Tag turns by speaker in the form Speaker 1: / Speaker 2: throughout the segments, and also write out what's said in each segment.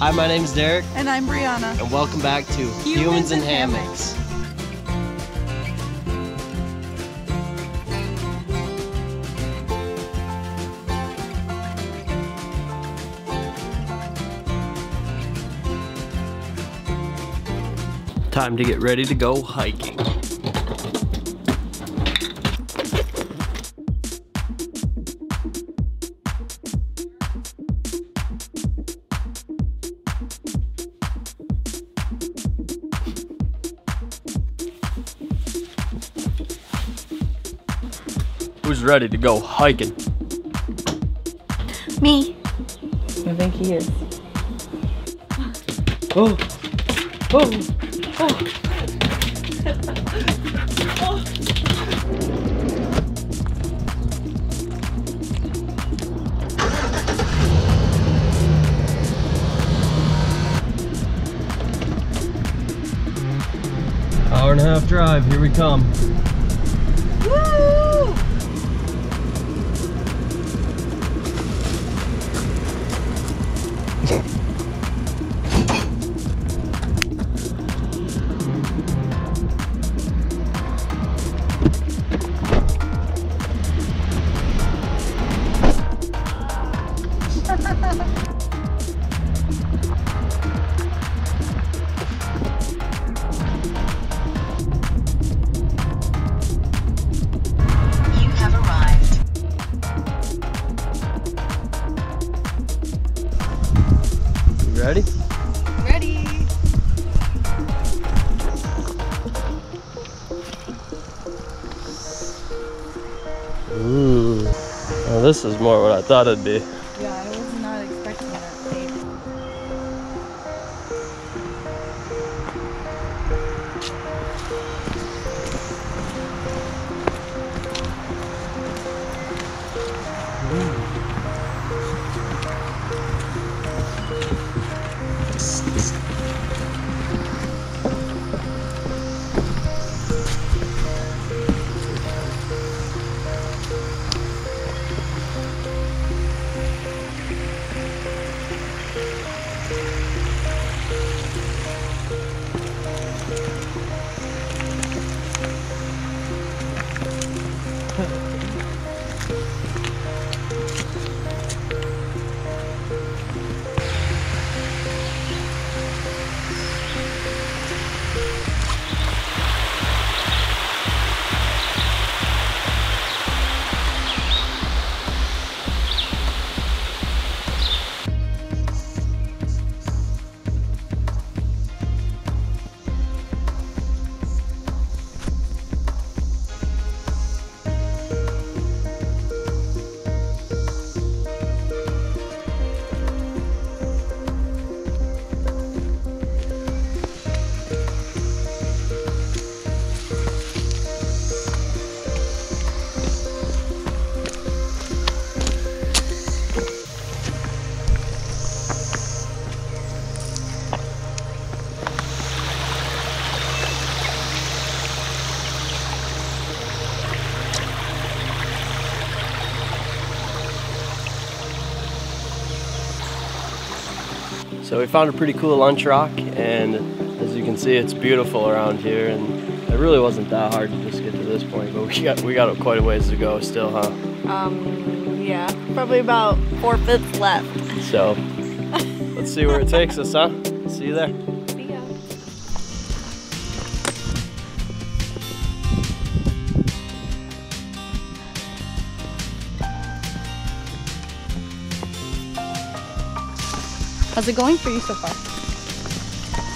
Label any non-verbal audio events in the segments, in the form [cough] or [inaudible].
Speaker 1: Hi, my name's Derek,
Speaker 2: And I'm Briahna.
Speaker 1: and welcome back to Humans,
Speaker 2: Humans
Speaker 1: and
Speaker 2: and
Speaker 1: Hammocks. Time to get ready to go hiking. Who's ready to go hiking?
Speaker 2: Me.
Speaker 3: I think he is.
Speaker 1: Oh, oh, Hour and a half drive, here we come. This is more what I thought it'd be.
Speaker 2: Ha [laughs]
Speaker 1: So we found a pretty cool lunch rock, and as you can see, it's beautiful around here. And it really wasn't that hard to just get to this point, but we got we got quite a ways to go still, huh?
Speaker 2: Um, yeah, probably about four fifths left.
Speaker 1: So let's see where it takes us, huh? See you there.
Speaker 2: How's it going for you so far?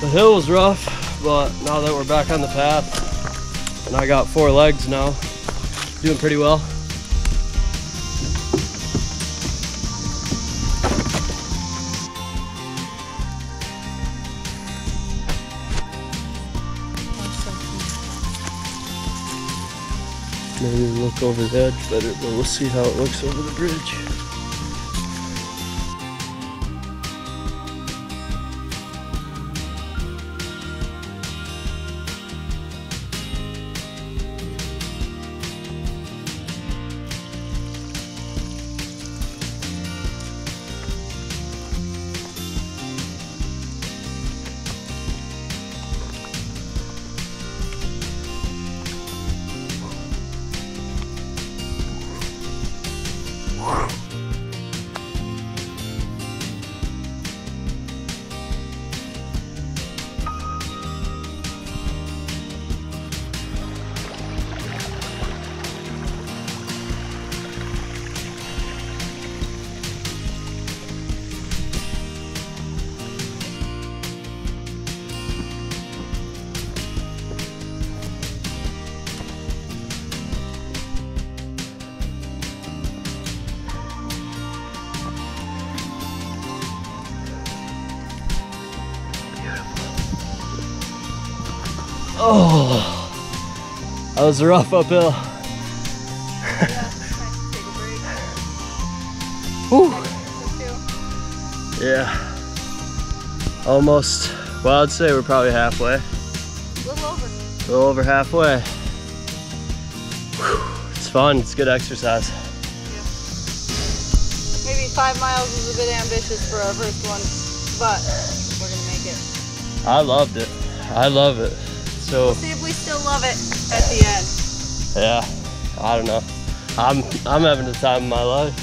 Speaker 1: The hill was rough, but now that we're back on the path, and I got four legs now, doing pretty well. Maybe look over the edge better, but we'll see how it looks over the bridge. That was a rough uphill. Whew. Yeah. Almost. Well, I'd say we're probably halfway.
Speaker 2: A little over.
Speaker 1: A little over halfway. Whew. It's fun. It's good exercise.
Speaker 2: Maybe five miles is a bit ambitious for our first one, but we're gonna make it.
Speaker 1: I loved it. I love it. So
Speaker 2: See if we still love it at the end.
Speaker 1: yeah, I don't know. I'm I'm having the time of my life.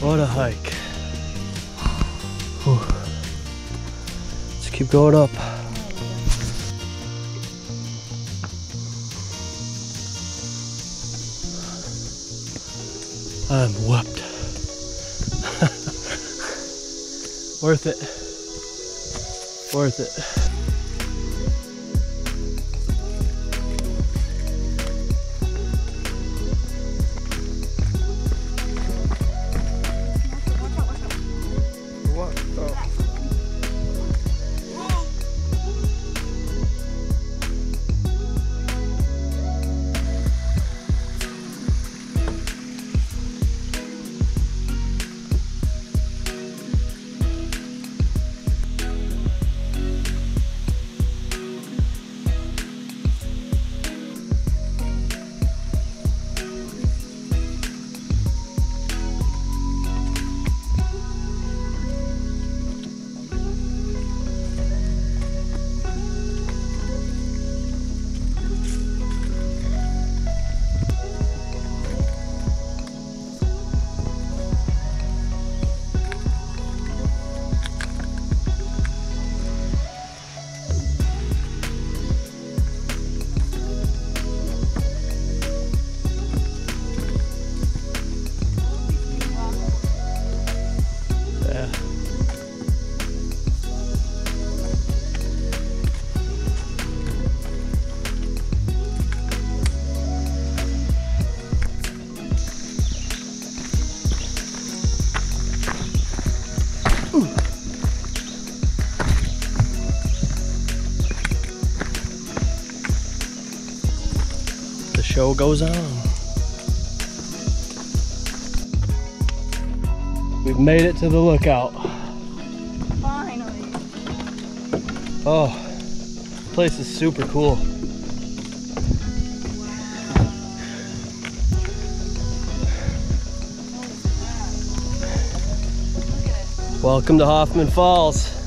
Speaker 1: What a hike. Keep going up. I'm whooped. [laughs] Worth it. Worth it. Show goes on. We've made it to the lookout.
Speaker 2: Finally.
Speaker 1: Oh, place is super cool. Welcome to Hoffman Falls.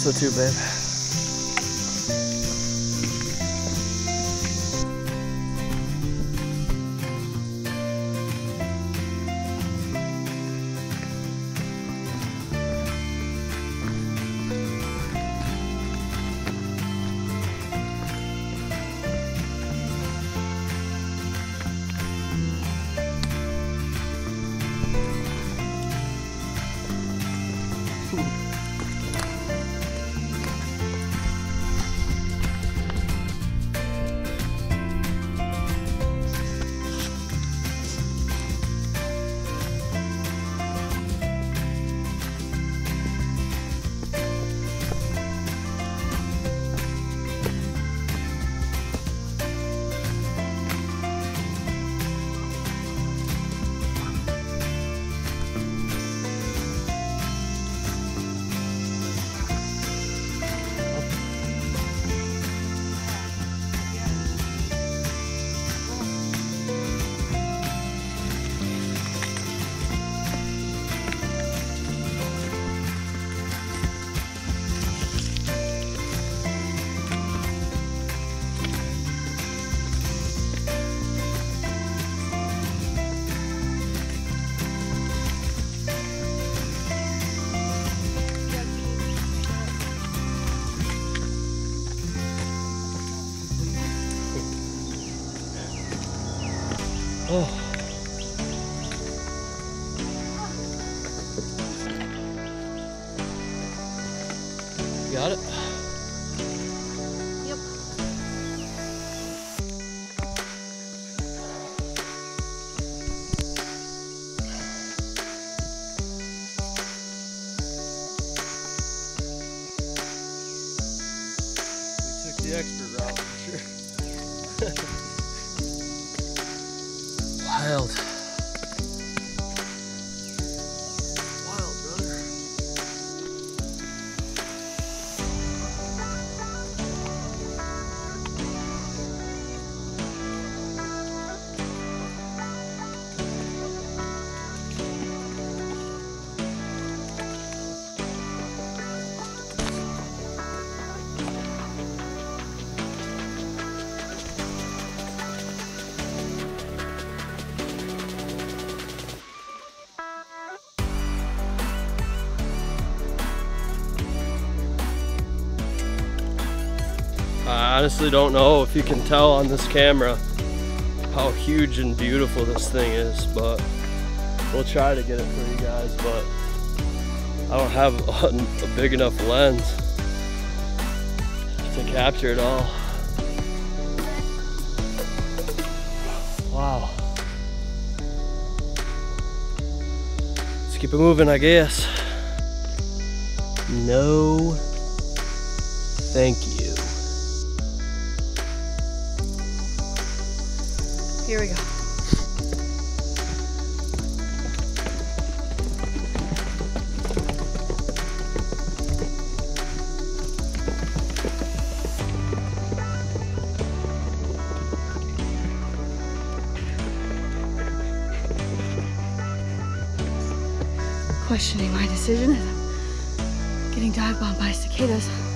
Speaker 1: So too, babe. Oh. Wild. Honestly don't know if you can tell on this camera how huge and beautiful this thing is, but we'll try to get it for you guys, but I don't have [laughs] a, a big enough lens to capture it all. Wow. Let's keep it moving, I guess. No, thank you.
Speaker 2: Here we go. Questioning my decision as I'm getting dive bombed by cicadas.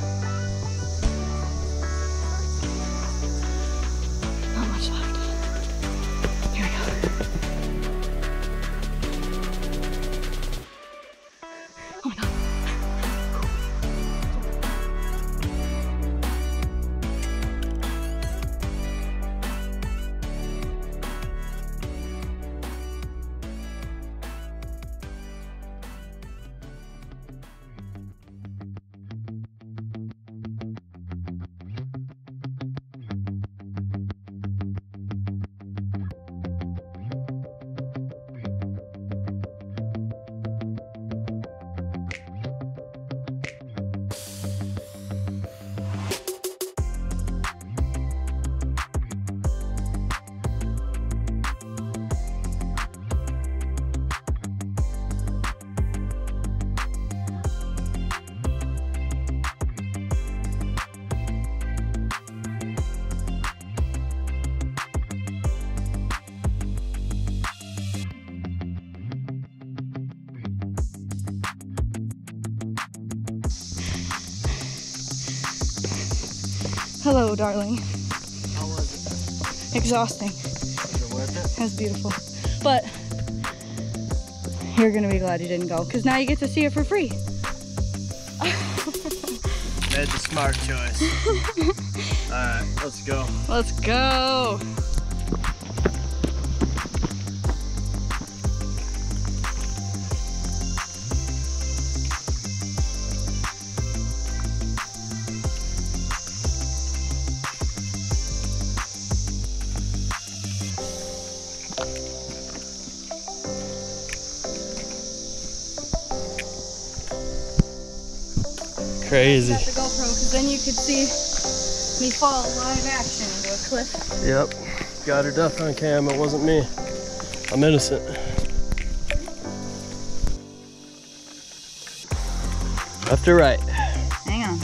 Speaker 2: Hello, darling.
Speaker 1: How was it?
Speaker 2: Exhausting.
Speaker 1: Was it worth it?
Speaker 2: That's beautiful. But you're gonna be glad you didn't go, because now you get to see it for free.
Speaker 1: That's a smart choice. [laughs] Alright, let's go.
Speaker 2: Let's go.
Speaker 1: Crazy.
Speaker 2: The GoPro, because then you could see me fall live action into a cliff.
Speaker 1: Yep. Got her death on cam. It wasn't me. I'm innocent. Left or right?
Speaker 2: Hang on.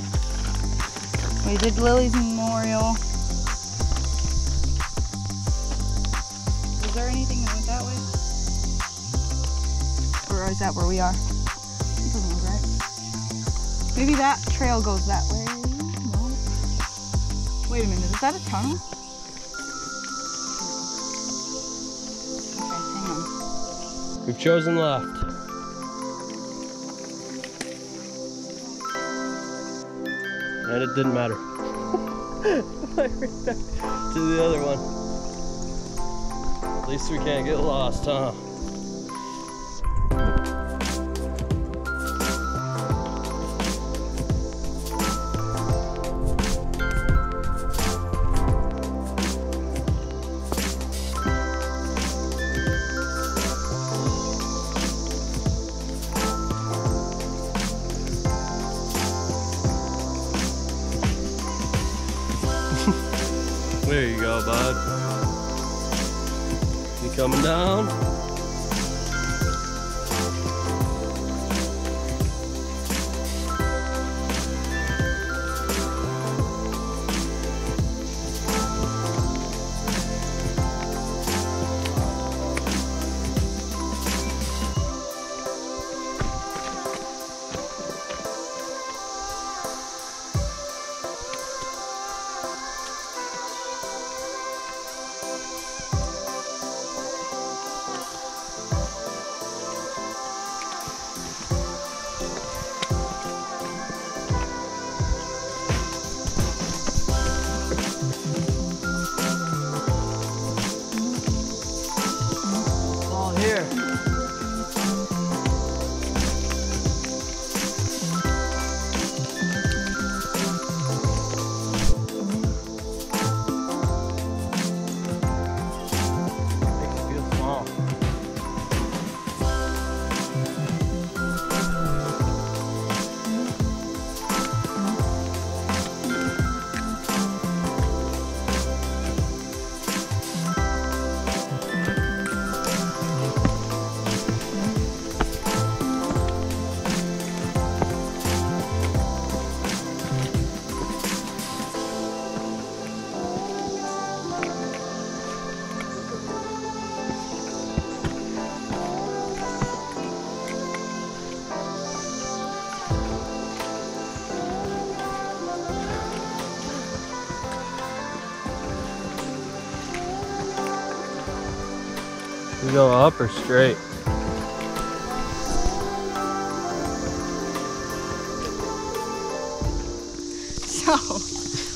Speaker 2: We did Lily's Memorial. Is there anything that went that way? Or is that where we are? Maybe that trail goes that way. No. Wait a minute, is that a tunnel? Okay, hang on.
Speaker 1: We've chosen left. And it didn't matter. [laughs] to the other one. At least we can't get lost, huh? Bud. You coming down? We go up or straight?
Speaker 2: So,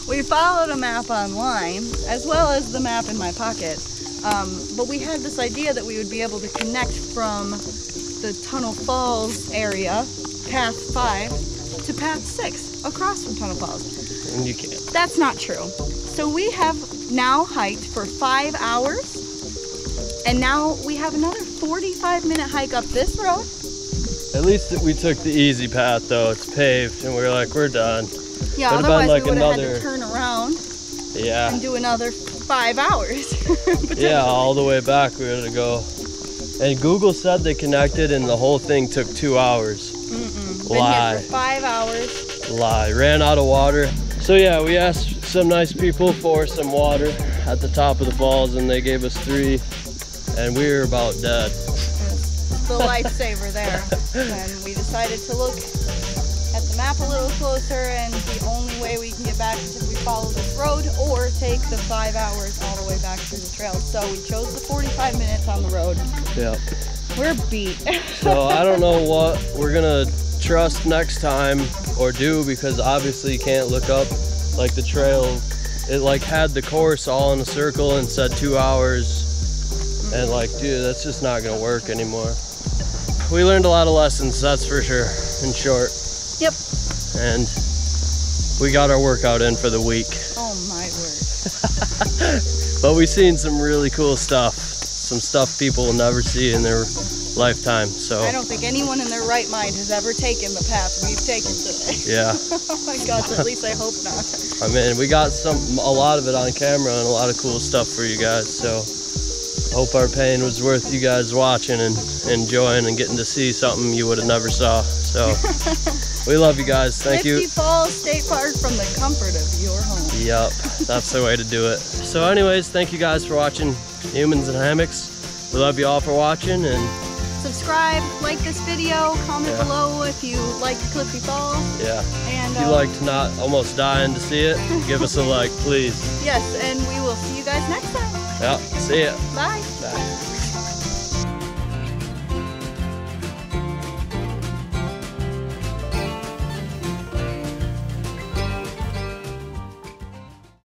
Speaker 2: we followed a map online as well as the map in my pocket. Um, but we had this idea that we would be able to connect from the Tunnel Falls area, path 5, to path 6 across from Tunnel Falls.
Speaker 1: And you can't.
Speaker 2: That's not true. So we have now hiked for five hours, and now we have another 45 minute hike up this road.
Speaker 1: At least we took the easy path though. It's paved, and we are like, we're done.
Speaker 2: Yeah, otherwise
Speaker 1: like
Speaker 2: we would have had to turn around
Speaker 1: Yeah.
Speaker 2: and do another five hours. [laughs]
Speaker 1: Yeah, all the way back we had to go. And Google said they connected, and the whole thing took two hours.
Speaker 2: Mm-mm.
Speaker 1: Lie.
Speaker 2: Been here for five hours.
Speaker 1: Lie. Ran out of water. So yeah, we asked some nice people for some water at the top of the falls, and they gave us three, and we were about dead.
Speaker 2: The lifesaver there. And we decided to look at the map a little closer, and the only way we can get back is if we follow this road or take the five hours all the way back through the trail. So we chose the 45 minutes on the road.
Speaker 1: Yeah.
Speaker 2: We're beat.
Speaker 1: So I don't know what we're gonna trust next time or do because obviously you can't look up like the trail. It like had the course all in a circle and said two hours, and like, dude, that's just not gonna work anymore. We learned a lot of lessons, that's for sure. In short,
Speaker 2: yep.
Speaker 1: and we got our workout in for the week.
Speaker 2: Oh my word. [laughs]
Speaker 1: But we've seen some really cool stuff, some stuff people will never see in their lifetime. So
Speaker 2: I don't think anyone in their right mind has ever taken the path we've taken today.
Speaker 1: yeah. [laughs]
Speaker 2: oh my gosh, at least I hope not. [laughs]
Speaker 1: I mean, we got some a lot of it on camera and a lot of cool stuff for you guys. So hope our pain was worth you guys watching and enjoying and getting to see something you would have never saw. So [laughs] we love you guys. Thank
Speaker 2: Nipsey
Speaker 1: you.
Speaker 2: Falls State Park from the comfort of your home.
Speaker 1: Yep, that's the way to do it. So, anyways, thank you guys for watching Humans and Hammocks. We love you all for watching and
Speaker 2: Subscribe, like this video, comment
Speaker 1: Yeah.
Speaker 2: below if you like Clifty Falls.
Speaker 1: yeah.
Speaker 2: And
Speaker 1: If you
Speaker 2: um,
Speaker 1: like to not almost dying to see it, give us a like, please. [laughs]
Speaker 2: yes, and we will see you guys next time.
Speaker 1: Yeah, see ya.
Speaker 2: Bye.
Speaker 1: Bye.